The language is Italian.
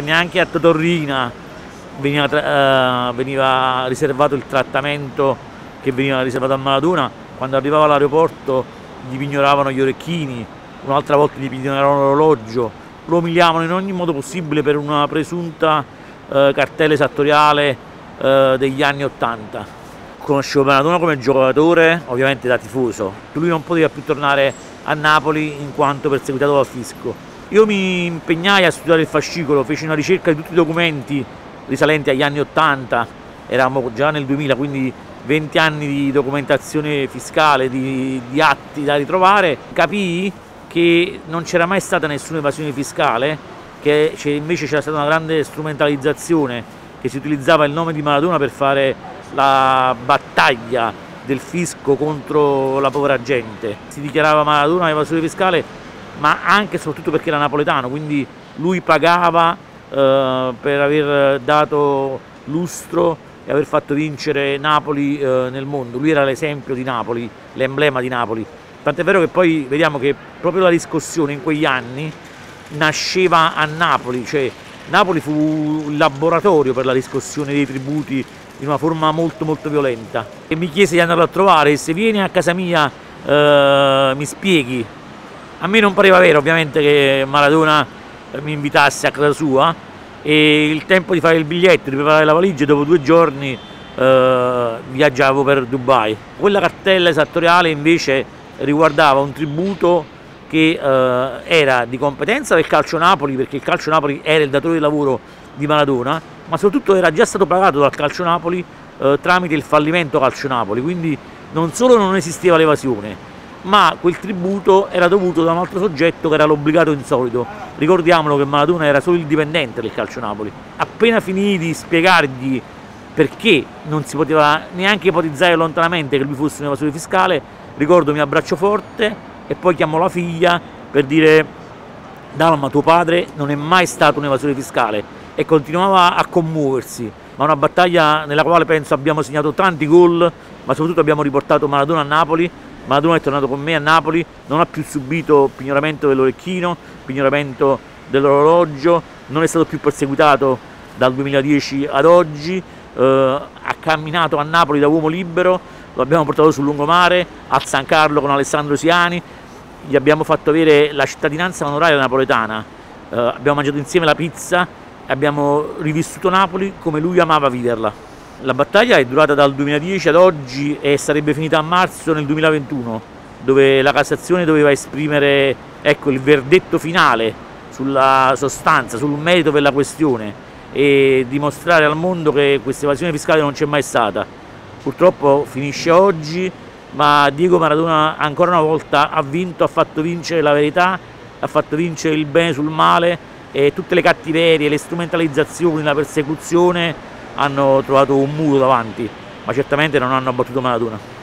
Neanche a Totorrina veniva, uh, veniva riservato il trattamento che veniva riservato a Maradona, quando arrivava all'aeroporto gli pignoravano gli orecchini, un'altra volta gli pignoravano l'orologio, lo umiliavano in ogni modo possibile per una presunta uh, cartella esattoriale uh, degli anni Ottanta conoscevo Maradona come giocatore, ovviamente da tifoso. Lui non poteva più tornare a Napoli in quanto perseguitato dal fisco. Io mi impegnai a studiare il fascicolo, feci una ricerca di tutti i documenti risalenti agli anni 80, eravamo già nel 2000, quindi 20 anni di documentazione fiscale, di, di atti da ritrovare, capii che non c'era mai stata nessuna evasione fiscale, che invece c'era stata una grande strumentalizzazione, che si utilizzava il nome di Maradona per fare la battaglia del fisco contro la povera gente. Si dichiarava Maradona evasore fiscale, ma anche e soprattutto perché era napoletano, quindi lui pagava eh, per aver dato lustro e aver fatto vincere Napoli eh, nel mondo. Lui era l'esempio di Napoli, l'emblema di Napoli. Tant'è vero che poi vediamo che proprio la riscossione in quegli anni nasceva a Napoli, cioè Napoli fu il laboratorio per la riscossione dei tributi in una forma molto molto violenta e mi chiese di andarlo a trovare e se vieni a casa mia eh, mi spieghi a me non pareva vero ovviamente che Maradona mi invitasse a casa sua e il tempo di fare il biglietto, di preparare la valigia dopo due giorni eh, viaggiavo per Dubai. Quella cartella esattoriale invece riguardava un tributo che eh, era di competenza del Calcio Napoli perché il Calcio Napoli era il datore di lavoro di Maradona ma soprattutto era già stato pagato dal Calcio Napoli eh, tramite il fallimento Calcio Napoli, quindi non solo non esisteva l'evasione, ma quel tributo era dovuto da un altro soggetto che era l'obbligato insolito. Ricordiamolo che Maradona era solo il dipendente del Calcio Napoli. Appena finì di spiegargli perché non si poteva neanche ipotizzare lontanamente che lui fosse un evasore fiscale, ricordo mi abbraccio forte e poi chiamò la figlia per dire Dalma tuo padre non è mai stato un evasore fiscale e continuava a commuoversi, ma una battaglia nella quale penso abbiamo segnato tanti gol, ma soprattutto abbiamo riportato Maradona a Napoli, Maradona è tornato con me a Napoli, non ha più subito pignoramento dell'orecchino, pignoramento dell'orologio, non è stato più perseguitato dal 2010 ad oggi, eh, ha camminato a Napoli da uomo libero, lo abbiamo portato sul lungomare, a San Carlo con Alessandro Siani, gli abbiamo fatto avere la cittadinanza onoraria napoletana, eh, abbiamo mangiato insieme la pizza, abbiamo rivissuto Napoli come lui amava viverla. La battaglia è durata dal 2010 ad oggi e sarebbe finita a marzo nel 2021, dove la Cassazione doveva esprimere ecco, il verdetto finale sulla sostanza, sul merito della questione e dimostrare al mondo che questa evasione fiscale non c'è mai stata. Purtroppo finisce oggi, ma Diego Maradona ancora una volta ha vinto, ha fatto vincere la verità, ha fatto vincere il bene sul male e tutte le cattiverie, le strumentalizzazioni, la persecuzione hanno trovato un muro davanti, ma certamente non hanno abbattuto Maradona.